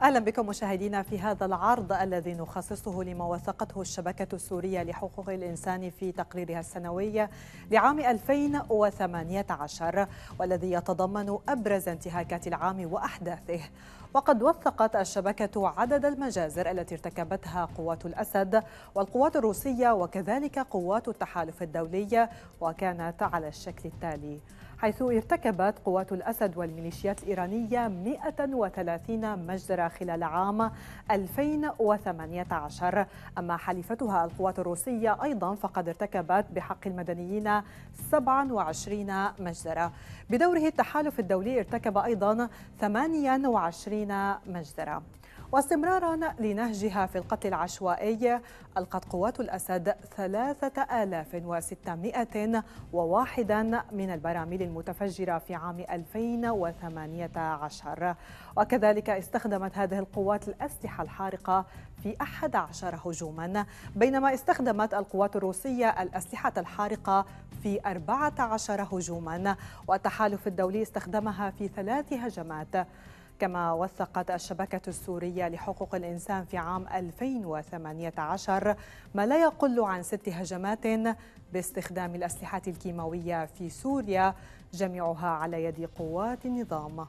أهلا بكم مشاهدينا في هذا العرض الذي نخصصه لما وثقته الشبكة السورية لحقوق الإنسان في تقريرها السنوي لعام 2018 والذي يتضمن أبرز انتهاكات العام وأحداثه. وقد وثقت الشبكة عدد المجازر التي ارتكبتها قوات الأسد والقوات الروسية وكذلك قوات التحالف الدولي وكانت على الشكل التالي. حيث ارتكبت قوات الأسد والميليشيات الإيرانية 130 مجزرة خلال عام 2018 أما حليفتها القوات الروسية أيضا فقد ارتكبت بحق المدنيين 27 مجزرة. بدوره التحالف الدولي ارتكب أيضا 28 مجزرة. واستمرارا لنهجها في القتل العشوائي ألقت قوات الأسد 3601 من البراميل المتفجرة في عام 2018 وكذلك استخدمت هذه القوات الأسلحة الحارقة في 11 هجوما بينما استخدمت القوات الروسية الأسلحة الحارقة في 14 هجوما. والتحالف الدولي استخدمها في ثلاث هجمات. كما وثقت الشبكة السورية لحقوق الإنسان في عام 2018 ما لا يقل عن ست هجمات باستخدام الأسلحة الكيماوية في سوريا جميعها على يد قوات النظام.